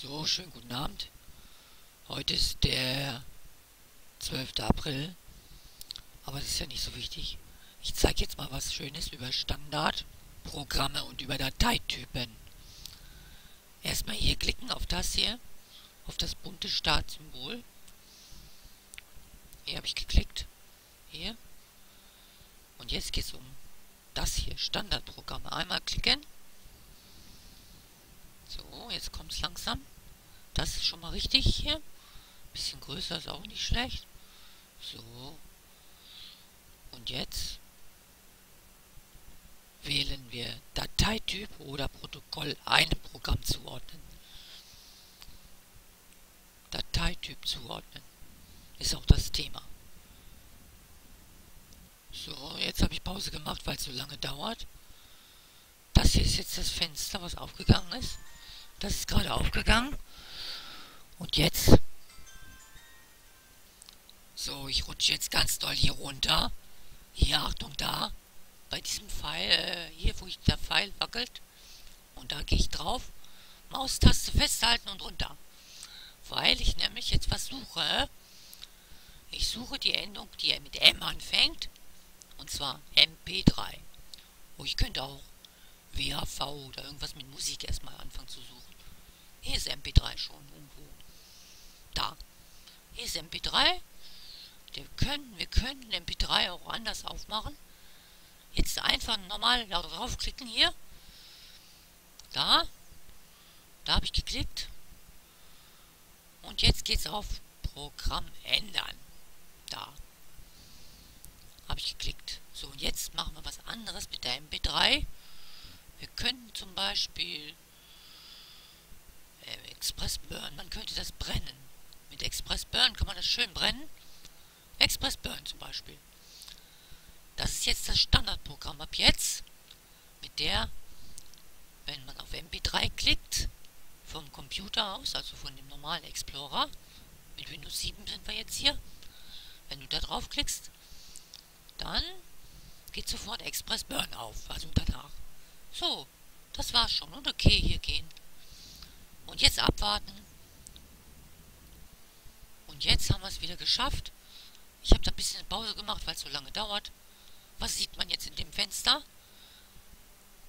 So, schönen guten Abend. Heute ist der 12. April, aber das ist ja nicht so wichtig. Ich zeige jetzt mal was Schönes über Standardprogramme und über Dateitypen. Erstmal hier klicken auf das hier, auf das bunte Startsymbol. Hier habe ich geklickt. Hier. Und jetzt geht es um das hier, Standardprogramme. Einmal klicken. Jetzt kommt es langsam. Das ist schon mal richtig hier. Bisschen größer ist auch nicht schlecht. So. Und jetzt wählen wir Dateityp oder Protokoll einem Programm zuordnen. Dateityp zuordnen ist auch das Thema. So, jetzt habe ich Pause gemacht, weil es so lange dauert. Das hier ist jetzt das Fenster, was aufgegangen ist. Das ist gerade aufgegangen. Und jetzt. So, ich rutsche jetzt ganz doll hier runter. Hier, Achtung, da. Bei diesem Pfeil, äh, hier, wo ich der Pfeil wackelt. Und da gehe ich drauf. Maustaste festhalten und runter. Weil ich nämlich jetzt was suche. Ich suche die Endung, die mit M anfängt. Und zwar MP3. Oh, ich könnte auch WHV oder irgendwas mit Musik erstmal anfangen zu suchen. Hier ist MP3 schon irgendwo. Da. Hier ist MP3. Wir können, wir können MP3 auch anders aufmachen. Jetzt einfach normal draufklicken hier. Da. Da habe ich geklickt. Und jetzt geht es auf Programm ändern. Da. Habe ich geklickt. So, und jetzt machen wir was anderes mit der MP3. Wir können zum Beispiel äh, Express Burn, man könnte das brennen. Mit Express Burn kann man das schön brennen. Express Burn zum Beispiel. Das ist jetzt das Standardprogramm ab jetzt, mit der, wenn man auf MP3 klickt, vom Computer aus, also von dem normalen Explorer, mit Windows 7 sind wir jetzt hier, wenn du da drauf klickst, dann geht sofort Express Burn auf, also danach. So, das war's schon und okay hier gehen. Und jetzt abwarten. Und jetzt haben wir es wieder geschafft. Ich habe da ein bisschen Pause gemacht, weil es so lange dauert. Was sieht man jetzt in dem Fenster?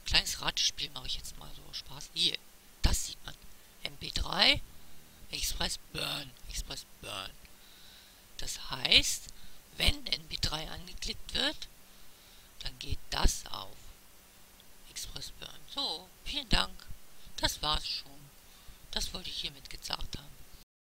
Kleines Ratespiel mache ich jetzt mal so Spaß. Hier, das sieht man. MP3, Express Burn, Express Burn. Das heißt, wenn MP3 angeklickt wird, dann geht das auf. Express Burn. So, vielen Dank. Das war's schon. Das wollte ich hiermit gesagt haben.